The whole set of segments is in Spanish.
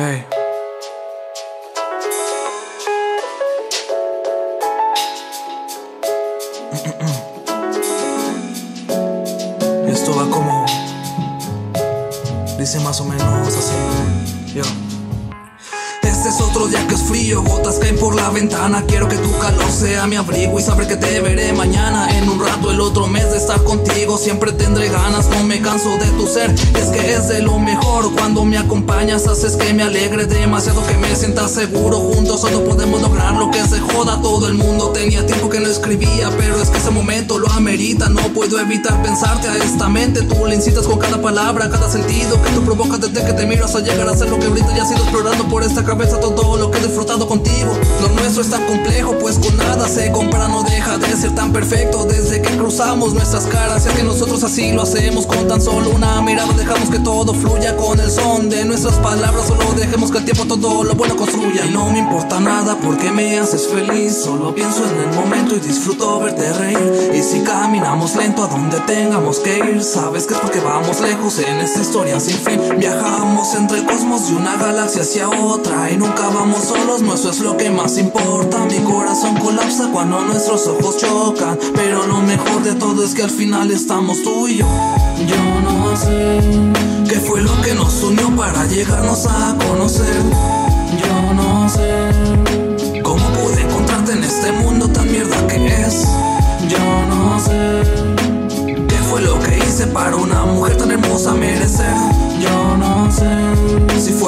Hey. Esto va como. Dice más o menos así. Yo. Es otro día que es frío, gotas caen por la ventana. Quiero que tu calor sea mi abrigo y saber que te veré mañana. En un rato, el otro mes de estar contigo, siempre tendré ganas. No me canso de tu ser, es que es de lo mejor. Cuando me acompañas, haces que me alegre demasiado, que me sienta seguro. Juntos solo podemos lograr lo que se joda. Todo el mundo tenía tiempo que no escribía, No puedo evitar pensarte a esta mente. Tú le incitas con cada palabra, cada sentido que tú provocas desde que te miro hasta llegar a ser lo que ahorita ya has ido explorando por esta cabeza todo lo que he disfrutado contigo. Lo nuestro es tan complejo, pues con nada se compara, no deja de ser tan perfecto desde que cruzamos nuestras caras. Es que nosotros así lo hacemos con tan solo una mirada. Dejamos que todo fluya con el son de nuestras palabras. Solo dejemos que el tiempo todo lo bueno construya. Y no me importa nada porque me haces feliz. Solo pienso en el momento y disfruto verte reír. Y si caminamos lento a donde tengamos que ir, sabes que es porque vamos lejos en esta historia sin fin. Viajamos entre cosmos y una galaxia hacia otra y nunca vamos solos, no eso es lo que más importa. Mi corazón colapsa cuando nuestros ojos chocan, pero lo mejor de todo es que al final estamos tú y yo. Yo no sé qué fue lo que nos unió para llegarnos a conocer.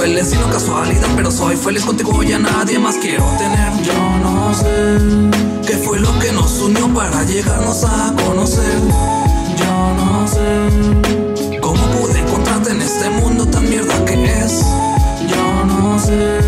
Sé si fue el destino casualidad, pero soy feliz contigo y a nadie más quiero tener. Yo no sé qué fue lo que nos unió para llegarnos a conocer. Yo no sé cómo pude encontrarte en este mundo tan mierda que es. Yo no sé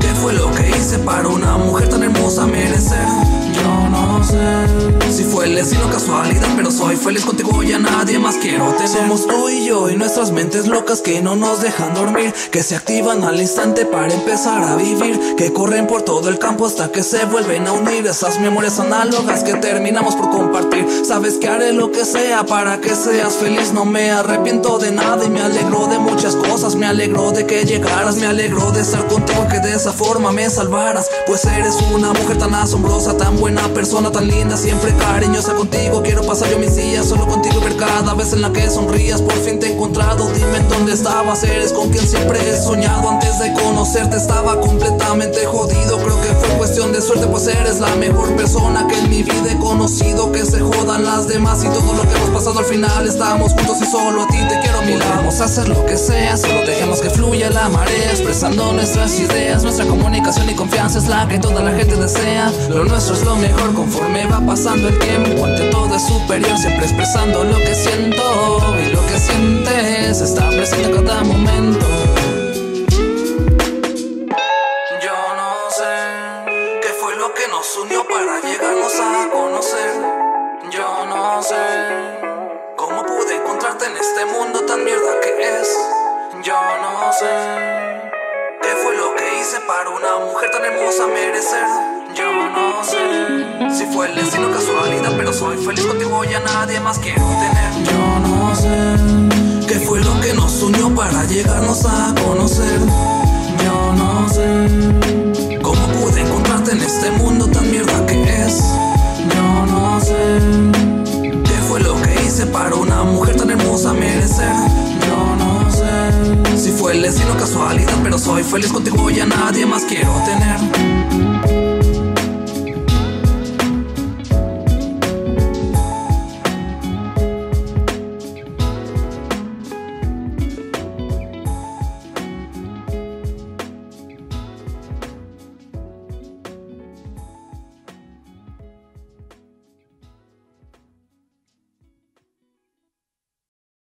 qué fue lo que hice para una mujer tan hermosa merecer. Yo no sé si fue el destino casualidad, pero soy feliz contigo y a nadie más quiero. Somos tú y yo y nuestras mentes locas que no nos dejan dormir, que se activan al instante para empezar a vivir, que corren por todo el campo hasta que se vuelven a unir. Esas memorias análogas que terminamos por compartir. Sabes que haré lo que sea para que seas feliz. No me arrepiento de nada y me alegro de muchas cosas. Me alegro de que llegaras, me alegro de estar contigo, que de esa forma me salvaras. Pues eres una mujer tan asombrosa, tan buena persona, tan linda, siempre cariñosa contigo. Quiero pasar yo mis días solo contigo, ver cada vez en la que sonrías. Por fin te he encontrado, dime dónde estabas. Eres con quien siempre he soñado. Antes de conocerte estaba completamente jodido. Creo que fue cuestión de suerte, pues eres la mejor persona que en mi vida he conocido. Que se jodan las demás y todo lo que hemos pasado al final. Estamos juntos y solo a ti te quiero mirar. Vamos a hacer lo que sea, solo dejemos que fluya la marea. Expresando nuestras ideas, nuestra comunicación y confianza es la que toda la gente desea. Lo nuestro es lo mejor conforme va pasando el tiempo. Ante todo es superior, siempre expresando lo que siento. Y lo que sientes está presente en cada momento. Yo no sé qué fue lo que nos unió para llegarnos a conocer. Yo no sé cómo pude encontrarte en este mundo tan mierda que es. Yo no sé qué fue lo que hice para una mujer tan hermosa merecer. Yo no sé si fue el destino casualidad, pero soy feliz contigo y nadie más quiero tener. Yo no sé qué fue lo que nos unió para llegarnos a conocer. Yo no sé cómo pude encontrarte en este mundo tan mierda que es. Yo no sé qué fue lo que hice para una mujer tan hermosa merecer. Yo no sé si fue el destino casualidad, pero soy feliz contigo y a nadie más quiero tener.